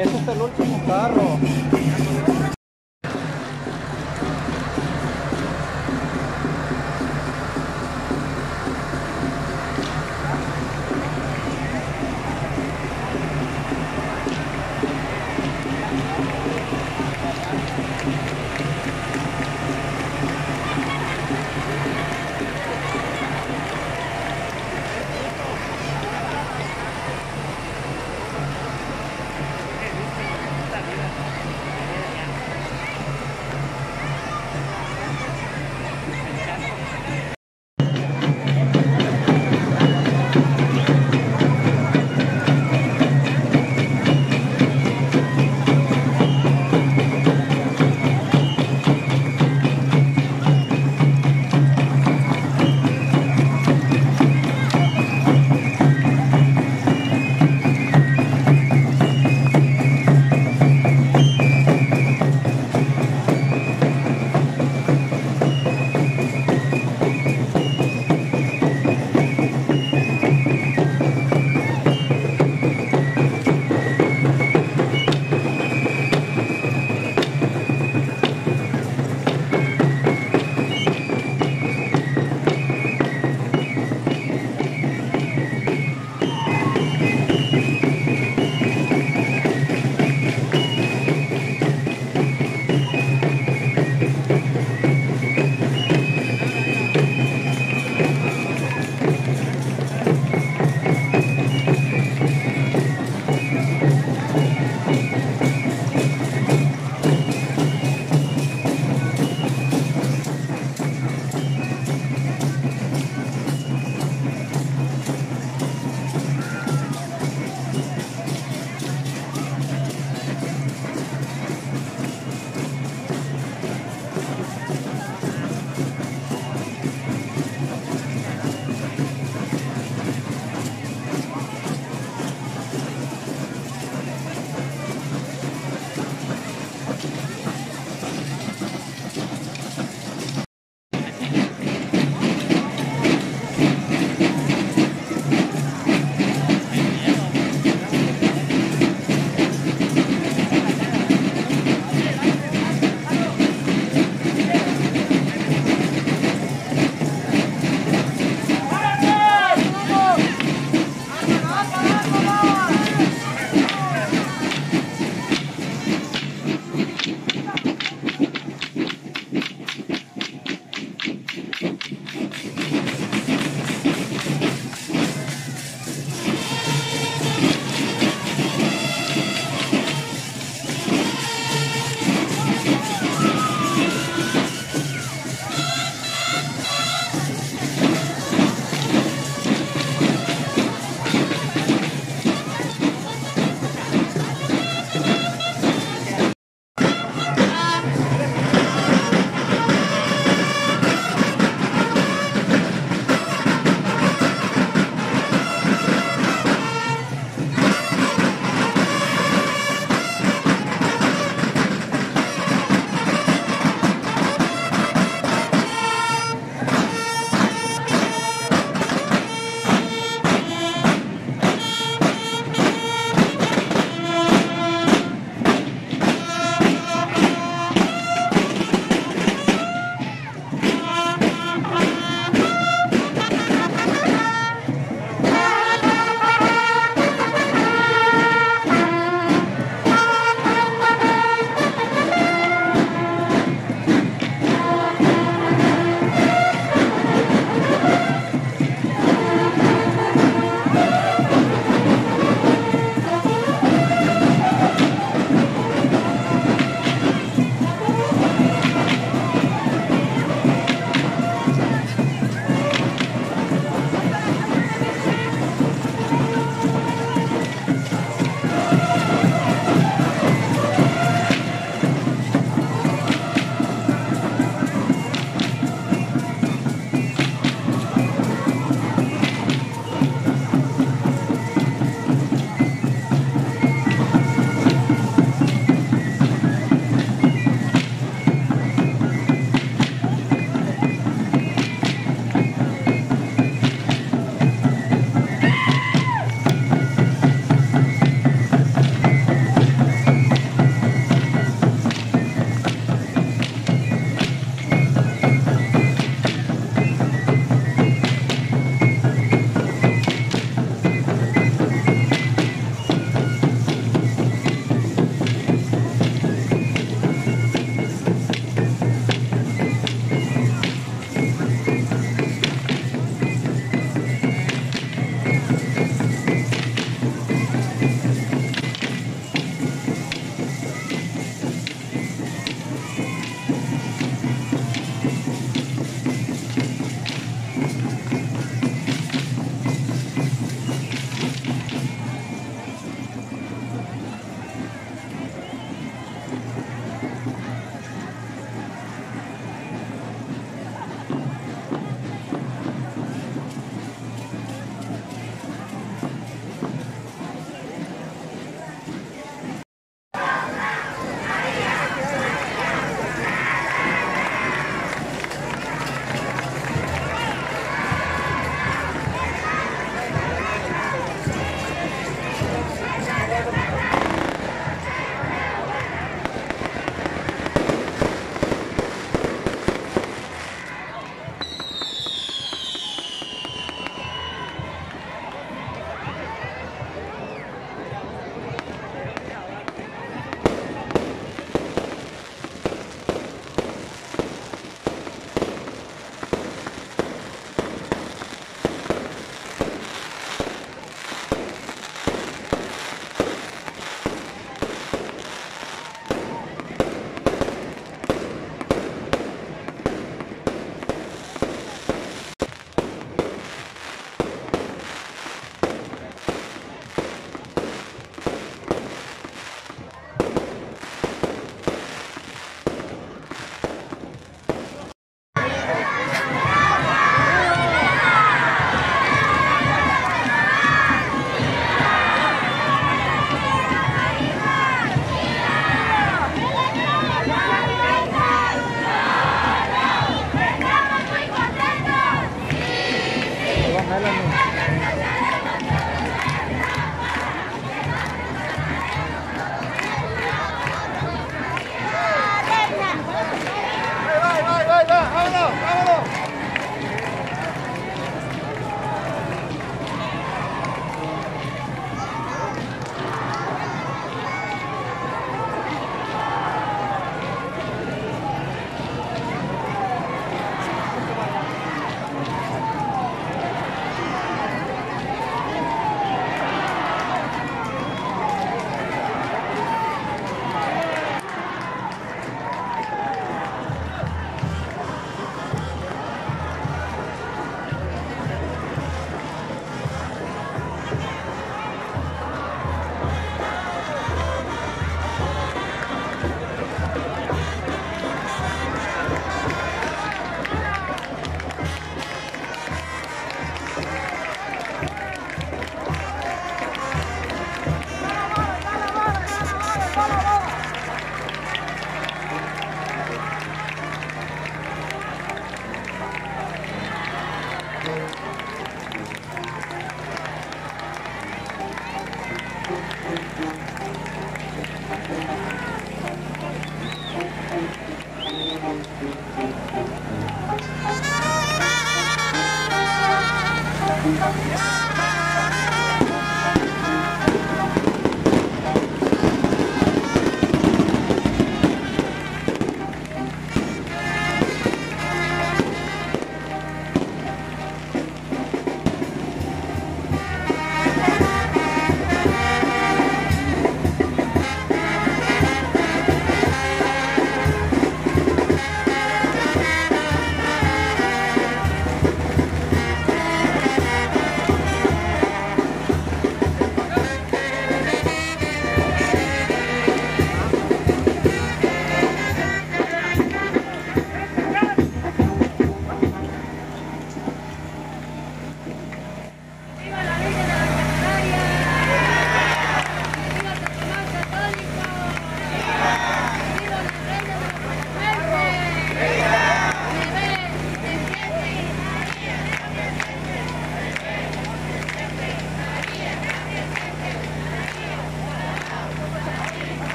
Ese es el último carro.